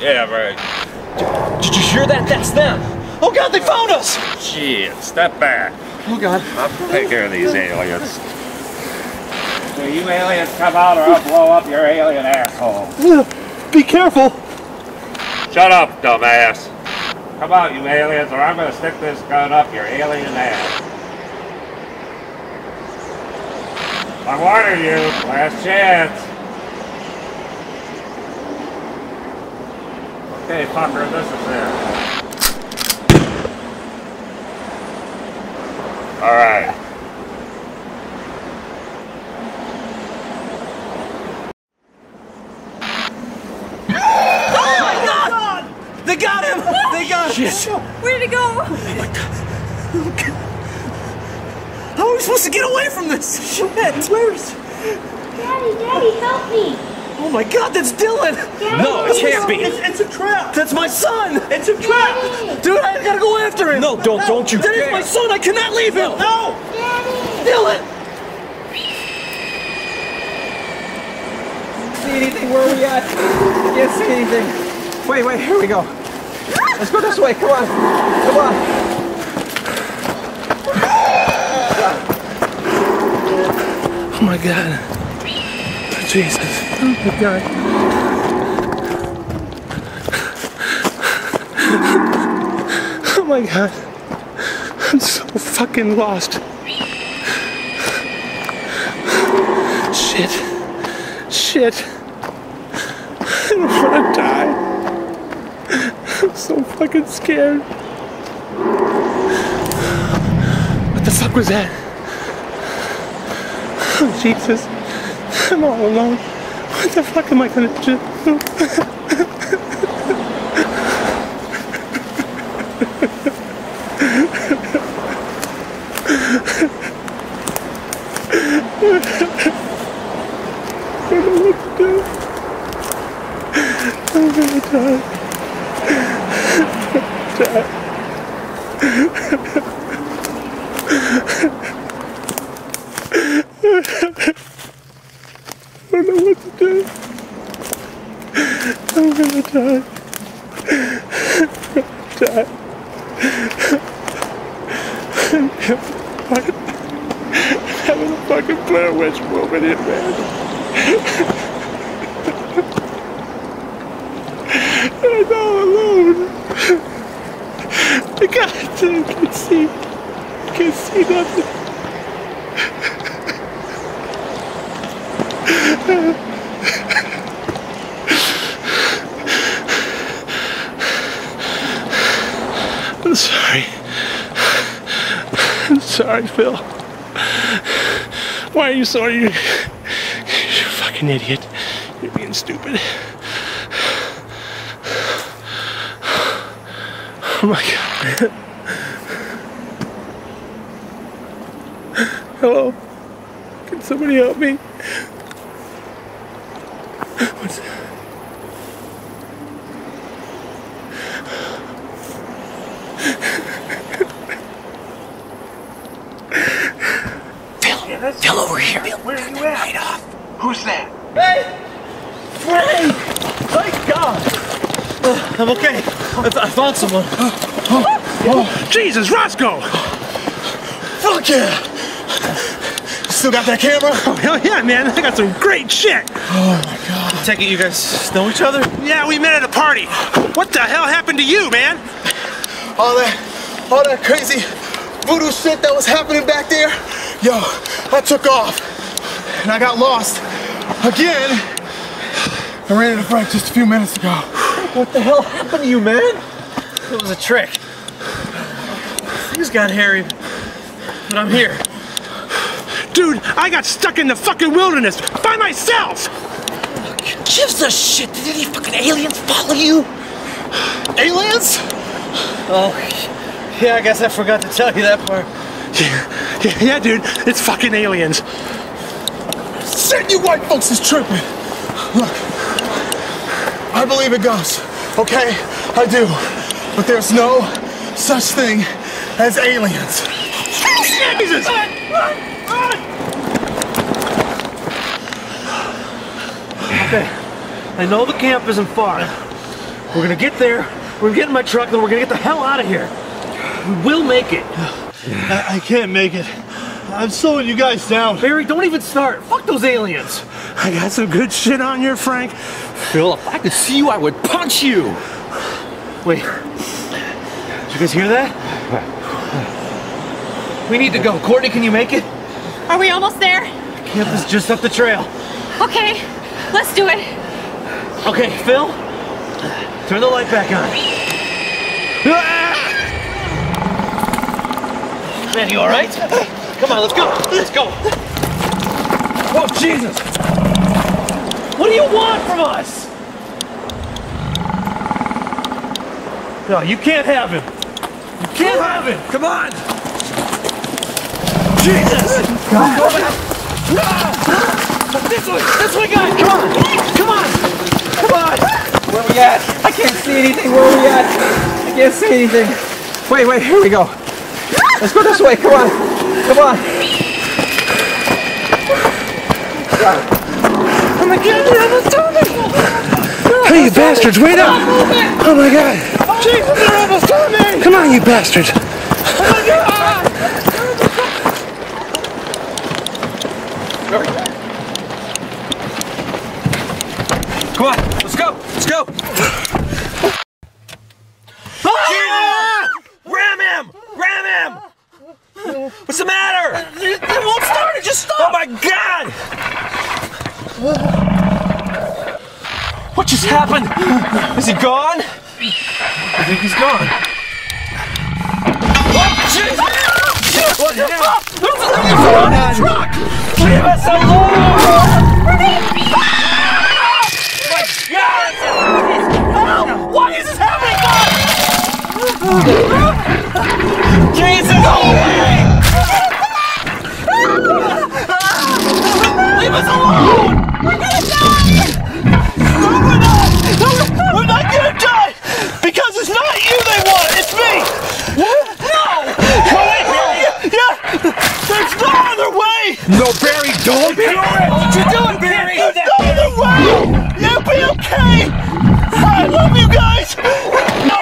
Yeah, right. Did you hear that? That's them. Oh God, they found us. Shit, step back. Oh God. I'll take care of these aliens. So you aliens come out or I'll blow up your alien asshole. Be careful. Shut up, dumbass. Come out, you aliens, or I'm gonna stick this gun up your alien ass. I warn you, last chance. Okay, fucker, this is it. Alright. Oh my God! They got him. They got him. Shit. Where'd he go? Oh, How are we supposed to get away from this? Shit. Where's? Daddy, Daddy, help me. Oh my God, that's Dylan. No, it can't be. It's, it's a trap. That's my son. It's a trap. Dude, I gotta go after him. No, don't, don't you That is dare. my son. I cannot leave him. No. Daddy. Dylan. See anything? Where are we at? I can't see anything. Wait, wait, here we go. Let's go this way. Come on. Come on. Oh my god. Jesus. Oh my god. Oh my god. I'm so fucking lost. Shit. Shit. I don't want to die. I'm so fucking scared. What the fuck was that? Oh, Jesus. I'm all alone. What the fuck am I gonna do? I don't know what to do. I'm gonna die. die. I don't know what to do. I'm gonna die. die. I'm fucking, having a fucking Blair Witch moment in man. and I'm all alone. I can't, I can't see. I can't see nothing. I'm sorry. I'm sorry, Phil. Why are you so? You, you're a fucking idiot. You're being stupid. Oh my god. Hello? Can somebody help me? What's Phil, Phil, over here. Where are you at? Who's that? Hey! Frank! Thank God! Uh, I'm okay. I, th- I found someone. Oh, Jesus, Roscoe! Fuck yeah! Still got that camera? Oh, hell yeah, man. I got some great shit. Oh my God. Take it you guys know each other? Yeah, we met at a party. What the hell happened to you, man? All that, all that crazy voodoo shit that was happening back there. Yo, I took off and I got lost again. I ran into Frank just a few minutes ago. What the hell happened to you, man? It was a trick. Things got hairy, but I'm here. Dude, I got stuck in the fucking wilderness by myself. Gives a shit. Did any fucking aliens follow you? Aliens? Oh, yeah, I guess I forgot to tell you that part. Yeah, yeah, dude, it's fucking aliens. Shit, you white folks is tripping. Look, I believe it goes. Okay, I do. But there's no such thing as aliens. Jesus! Okay, I know the camp isn't far. We're gonna get there, we're gonna get in my truck, then we're gonna get the hell out of here. We will make it. I, I can't make it. I'm slowing you guys down. Barry, don't even start. Fuck those aliens. I got some good shit on you, Frank. Phil, if I could see you, I would punch you. Wait, did you guys hear that? We need to go. Courtney, can you make it? Are we almost there? Camp is just up the trail. Okay, let's do it. Okay, Phil, turn the light back on. Ah! Man, you all right? Come on, let's go. Let's go. Oh, Jesus. What do you want from us? No, you can't have him. You can't have him. Come on. Jesus. This way, this way, guys. Come on. Come on. Come on. Where are we at? I can't see anything. Where are we at? I can't see anything. Wait, wait, here we go. Let's go this way. Come on. Come on. Oh my god, they're almost on me! Hey, you bastards, wait up! Oh my god! Jesus, they're almost on me! Come on, you bastards! Oh my god! Come on. Let's go. Let's go. Ah! Ram him! Ram him! What's the matter? It, it won't start. It just stopped. Oh my god! What just happened? Is he gone? I think he's gone. Oh, Jesus! What the fuck? What's in the truck? Leave us alone! Help! Why is this happening, Jesus! Leave us alone! We're gonna die! No, we're not! We're not gonna die! Because it's not you they want, it's me! No! Yeah! There's no other way! No, Barry, don't do it! What you doing, Barry? There's no other way! You'll be okay! I love you guys! No,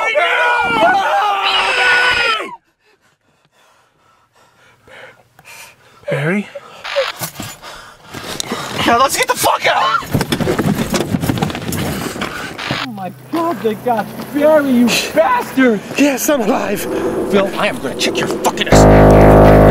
Barry? Now let's get the fuck out! Oh my god, they got Barry, you bastard! Yes, I'm alive! Phil, I am gonna check your fucking ass.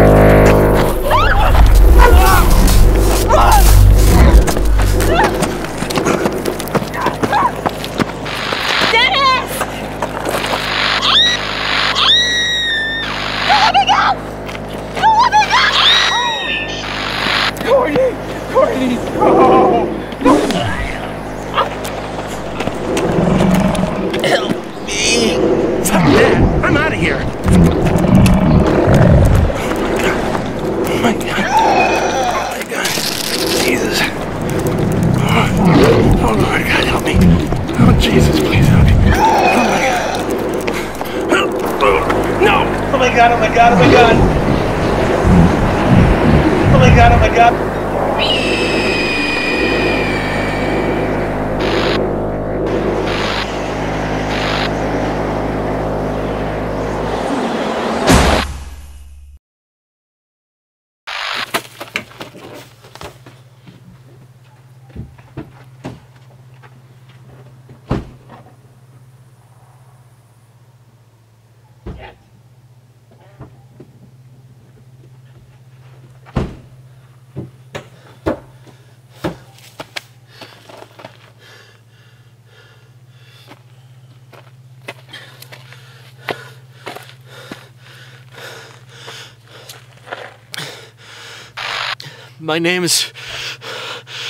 My name is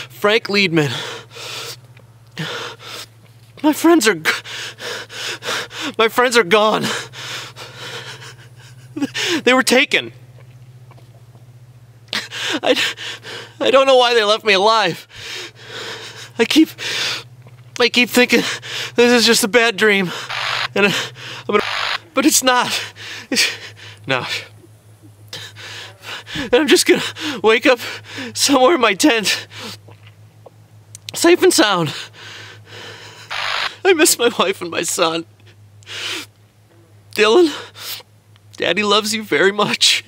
Frank Liedman. My friends are. My friends are gone. They were taken. I, I don't know why they left me alive. I keep. I keep thinking this is just a bad dream. And I, I'm gonna. But it's not. It's, no and I'm just gonna wake up somewhere in my tent, safe and sound. I miss my wife and my son. Dylan, Daddy loves you very much.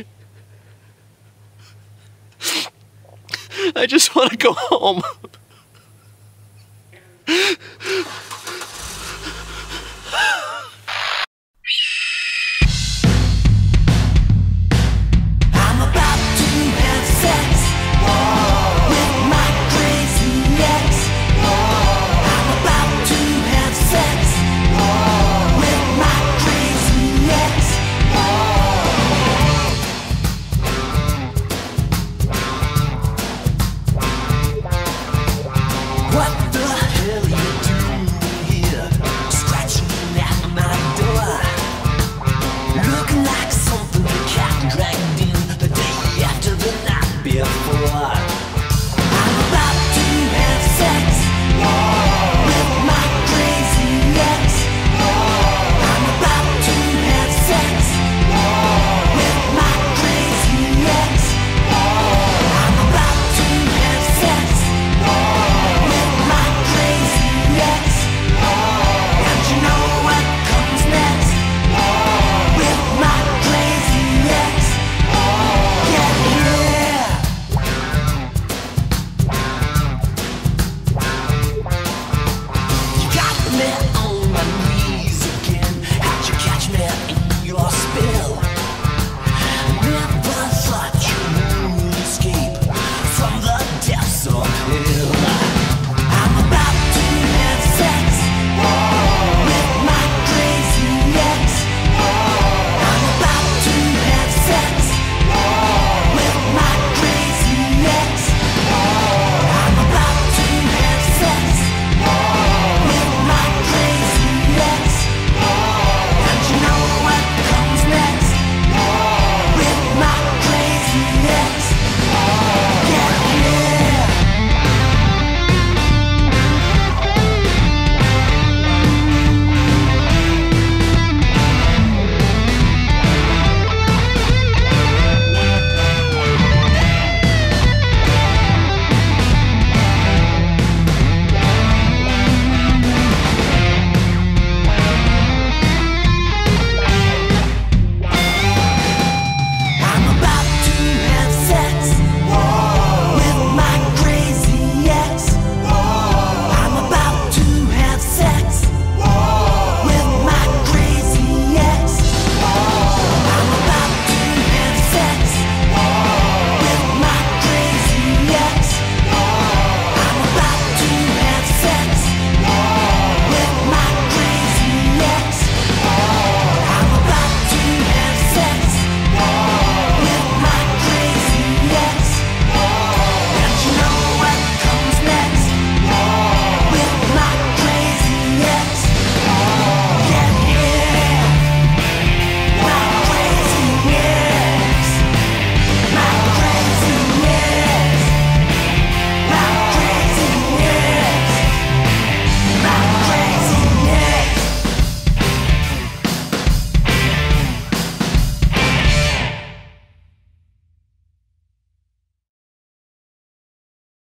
I just want to go home.